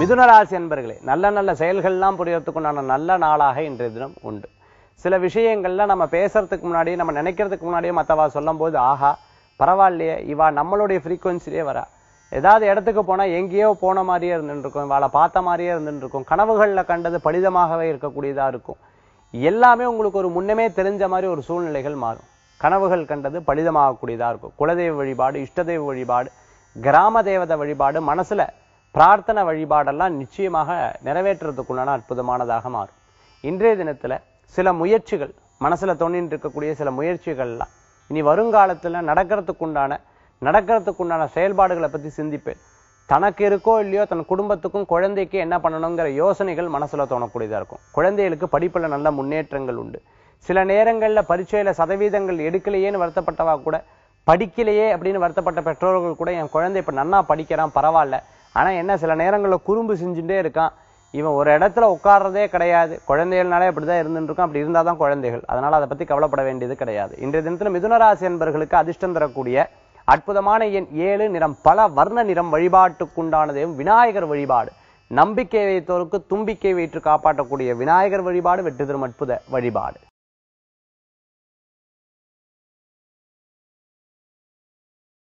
மிதுனராசி அன்பர்களே நல்ல நல்ல செயல்கள்லாம் புரியறதுக்குண்டான நல்ல நாளாக இன்றைய தினம் உண்டு. சில விஷயங்கள்ல நம்ம பேசுறதுக்கு முன்னாடியே நம்ம நினைக்கிறதுக்கு முன்னாடியே மற்றவா சொல்லும் போது ஆஹா பரவாயில்லையே இவா நம்மளுடைய ஃப்ரீக்குவன்சிலே வரா. ஏதாவது இடத்துக்கு போனா எங்கேயோ போன மாதிரியே இருந்துருக்கும் இருக்கும் இவாளை பார்த்த மாதிரியே இருந்துருக்கும். கனவுகளில் கனவுகள்ல கண்டது பலிதமாகவே இருக்கக்கூடியதா இருக்கும். எல்லாமே உங்களுக்கு ஒரு முன்னமே தெரிஞ்ச மாதிரி ஒரு சூழ்நிலைகள் மாறும். கனவுகள் கண்டது பலிதமாகக்கூடியதாக இருக்கும். குலதெய்வ வழிபாடு இஷ்டதெய்வ வழிபாடு கிராம தேவதை வழிபாடு மனசுல பிரார்த்தனை வழிபாடெல்லாம் நிச்சயமாக நிறைவேற்றுறதுக்குள்ளான அற்புதமானதாக மாறும். இன்றைய தினத்துல சில முயற்சிகள் மனசுல தோணின்னு இருக்கக்கூடிய சில முயற்சிகள்லாம் இனி வருங்காலத்துல நடக்கிறதுக்குண்டான நடக்கிறதுக்குண்டான செயல்பாடுகளை பற்றி சிந்திப்பேன். தனக்கு இருக்கோ இல்லையோ தன் குடும்பத்துக்கும் குழந்தைக்கு என்ன பண்ணணுங்கிற யோசனைகள் மனசில் தோணக்கூடியதாக இருக்கும். குழந்தைகளுக்கு படிப்பில் நல்ல முன்னேற்றங்கள் உண்டு. சில நேரங்களில் பரீட்சையில் சதவீதங்கள் எடுக்கலையேன்னு வருத்தப்பட்டவா கூட படிக்கலையே அப்படின்னு வருத்தப்பட்ட பெற்றோர்கள் கூட என் குழந்தை இப்போ நன்னா படிக்கிறான் பரவாயில்ல. ஆனால் என்ன சில நேரங்களில் குறும்பு செஞ்சுட்டே இருக்கான். இவன் ஒரு இடத்துல உட்கார்றதே கிடையாது. குழந்தைகள்னாலே அப்படிதான் இருந்துட்டு அப்படி அப்படி இருந்தாதான் குழந்தைகள். அதனால் அதை பற்றி கவலைப்பட வேண்டியது கிடையாது. இன்றைய தினத்தில் மிதுனராசி என்பர்களுக்கு அதிர்ஷ்டம் தரக்கூடிய அற்புதமான எண் ஏழு நிறம் பல வர்ண நிறம் வழிபாட்டுக்குண்டானதையும் விநாயகர் வழிபாடு. நம்பிக்கை வைத்தோருக்கு தும்பிக்கை வைத்து காப்பாற்றக்கூடிய விநாயகர் வழிபாடு வெற்றி தரும் அற்புத வழிபாடு.